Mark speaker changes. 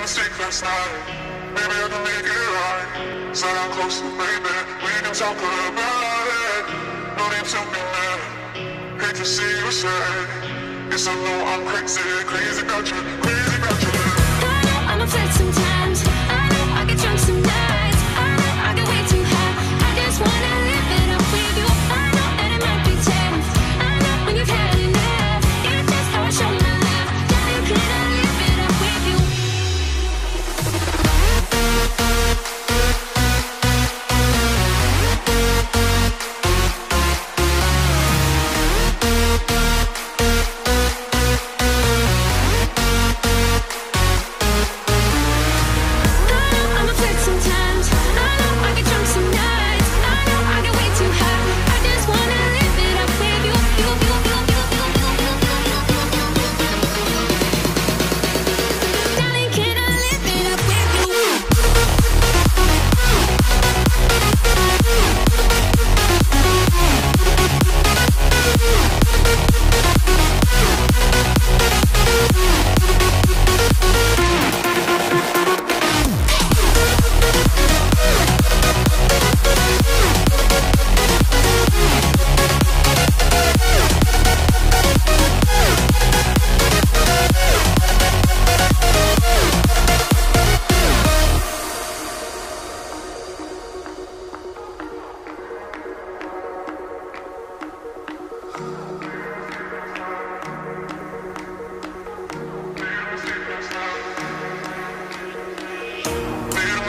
Speaker 1: in a secret side. Maybe I can make it right. Sit down close to baby. We can talk about it. No need to be mad. Hate to see you say. Yes, I know I'm crazy, crazy about you.